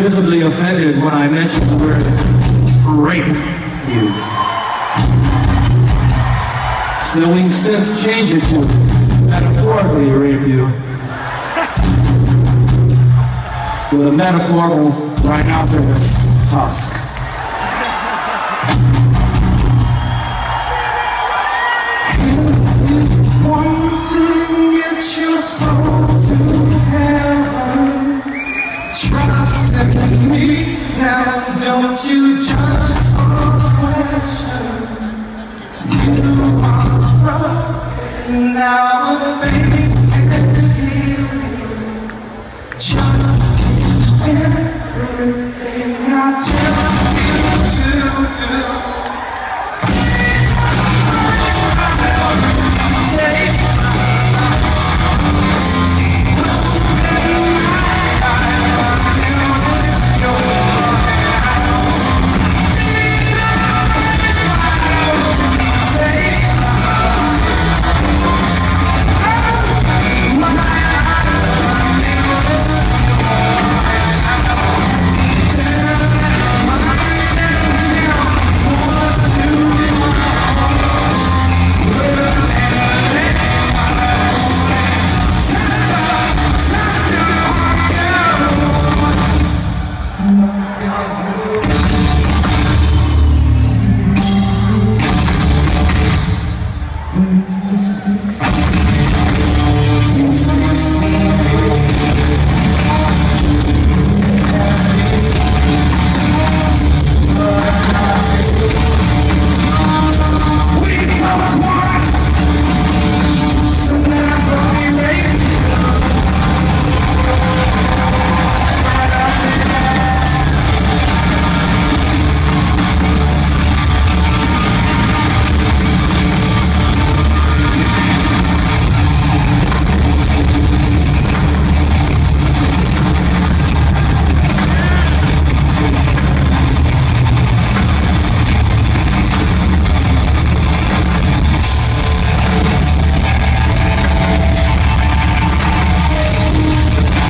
visibly offended when I mentioned the word rape you. So we've since changed it to metaphorically rape you. With a metaphorical rhinoceros tusk. Don't you judge on. You are broken now, baby. Just everything I tell you to do.